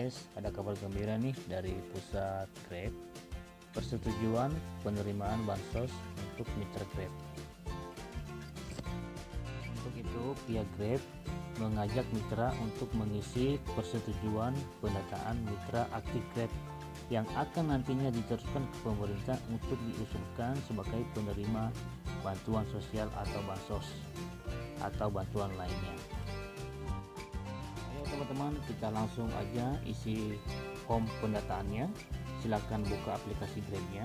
guys, ada kabar gembira nih dari pusat Grab persetujuan penerimaan bansos untuk mitra Grab. Untuk itu, pihak Grab mengajak mitra untuk mengisi persetujuan pendataan mitra aktif Grab yang akan nantinya diteruskan ke pemerintah untuk diusulkan sebagai penerima bantuan sosial atau bansos atau bantuan lainnya teman-teman kita langsung aja isi home pendataannya. Silahkan buka aplikasi Grabnya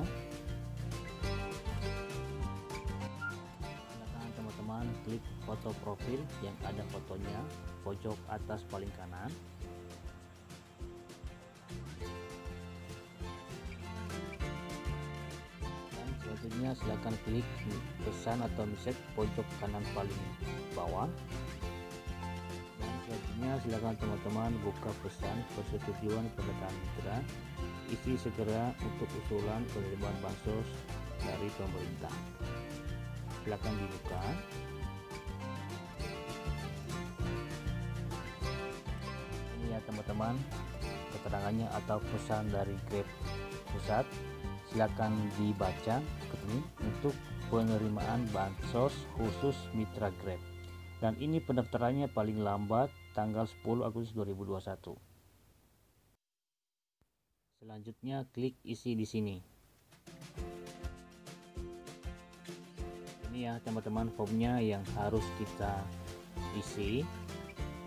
silakan teman-teman klik foto profil yang ada fotonya pojok atas paling kanan. Dan selanjutnya silahkan klik pesan atau message pojok kanan paling bawah selanjutnya silakan teman-teman buka pesan persetujuan pendataan mitra isi segera untuk usulan penerimaan bansos dari pemerintah. Silakan dibuka. Ini ya teman-teman keterangannya atau pesan dari Grab pusat. Silakan dibaca ini untuk penerimaan bansos khusus mitra Grab dan ini pendaftarannya paling lambat tanggal 10 Agustus 2021. Selanjutnya klik isi di sini. Ini ya teman-teman formnya yang harus kita isi.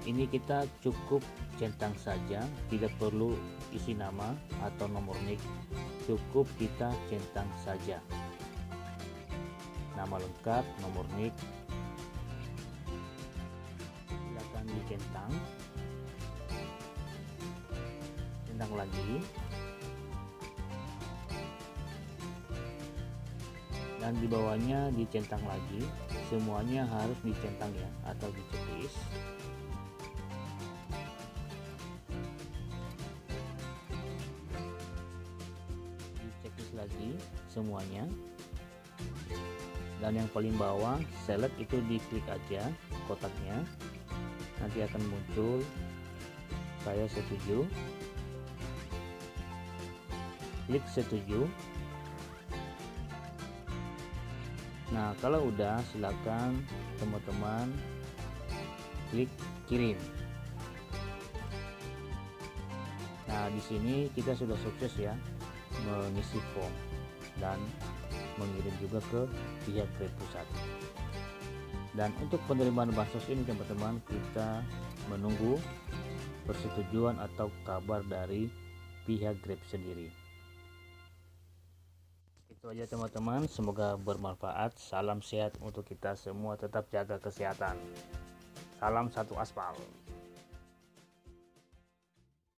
Ini kita cukup centang saja, tidak perlu isi nama atau nomor NIK. Cukup kita centang saja. Nama lengkap, nomor NIK, centang centang lagi. Dan di bawahnya dicentang lagi. Semuanya harus dicentang ya atau dicetis. Dicetis lagi semuanya. Dan yang paling bawah select itu diklik aja kotaknya nanti akan muncul. Saya setuju. Klik setuju. Nah kalau udah silakan teman-teman klik kirim. Nah di sini kita sudah sukses ya mengisi form dan mengirim juga ke pihak Grab pusat dan untuk penerimaan bansos ini teman-teman kita menunggu persetujuan atau kabar dari pihak Grab sendiri. Itu aja teman-teman. Semoga bermanfaat. Salam sehat untuk kita semua. Tetap jaga kesehatan. Salam satu aspal